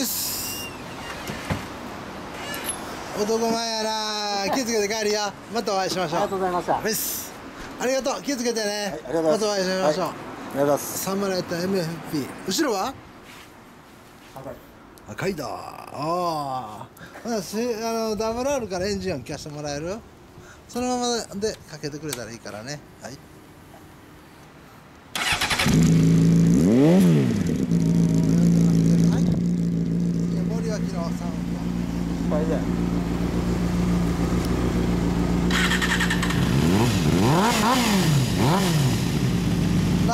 です。男前やな。気をつけて帰るよまたお会いしましょう。ありがとうございました。すありがとう気をつけてね、はい、またお会いしましょう、はい、ありがとうございますサラと MFP 後ろは？赤い。だ。ああしあのダブル R からエンジン音聞かせてもらえる？そのままでかけてくれたらいいからね。はい。Mm-hmm.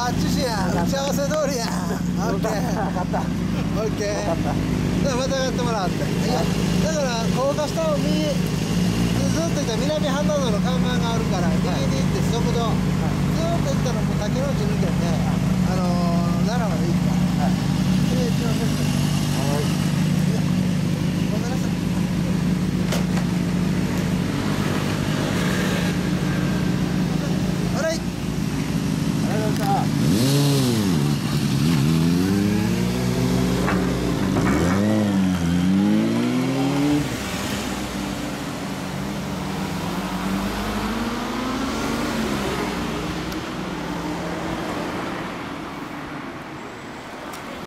バッチシやん。打ち合わせ通りやん。オッケー。分かったオッケー。またやってもらって、い。やだから高架下を右ずっと行ったら南半田道の看板があるから右に行って速度、ずっと行ったらもう竹の内抜けて、あのー、奈良まで行った、